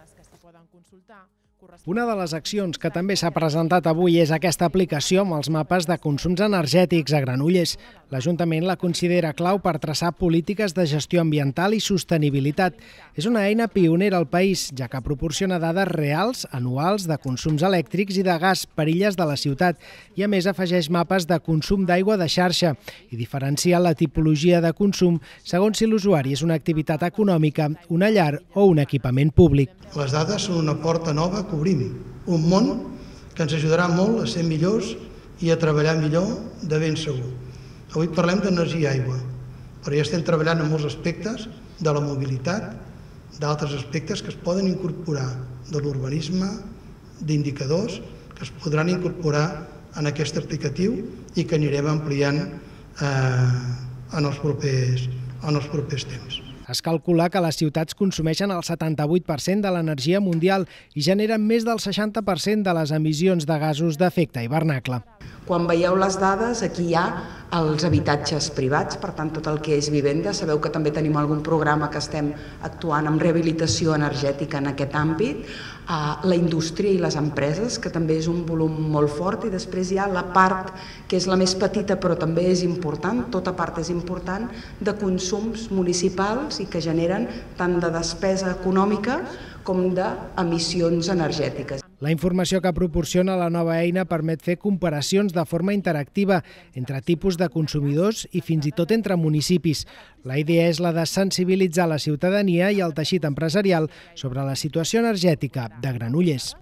dades que s'hi poden consultar una de les accions que també s'ha presentat avui és aquesta aplicació amb els mapes de consums energètics a Granollers. L'Ajuntament la considera clau per traçar polítiques de gestió ambiental i sostenibilitat. És una eina pionera al país, ja que proporciona dades reals, anuals, de consums elèctrics i de gas per illes de la ciutat i a més afegeix mapes de consum d'aigua de xarxa i diferencia la tipologia de consum segons si l'usuari és una activitat econòmica, una llar o un equipament públic. Les dades són una porta nova que obrim, un món que ens ajudarà molt a ser millors i a treballar millor de ben segur. Avui parlem d'energia i aigua, però ja estem treballant en molts aspectes de la mobilitat, d'altres aspectes que es poden incorporar de l'urbanisme, d'indicadors que es podran incorporar en aquest aplicatiu i que anirem ampliant eh, en, els propers, en els propers temps. Es calcula que les ciutats consumeixen el 78% de l'energia mundial i generen més del 60% de les emissions de gasos d'efecte hivernacle. Quan veieu les dades, aquí hi ha els habitatges privats, per tant tot el que és vivenda. Sabeu que també tenim algun programa que estem actuant amb rehabilitació energètica en aquest àmbit, la indústria i les empreses, que també és un volum molt fort, i després hi ha la part que és la més petita però també és important, tota part és important, de consums municipals i que generen tant de despesa econòmica com d'emissions energètiques. La informació que proporciona la nova eina permet fer comparacions de forma interactiva entre tipus de consumidors i fins i tot entre municipis. La idea és la de sensibilitzar la ciutadania i el teixit empresarial sobre la situació energètica de Granollers.